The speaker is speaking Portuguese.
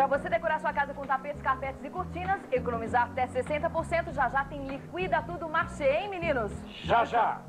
Para você decorar sua casa com tapetes, carpetes e cortinas, economizar até 60%, já já tem Liquida Tudo Marché, hein, meninos? Já, já.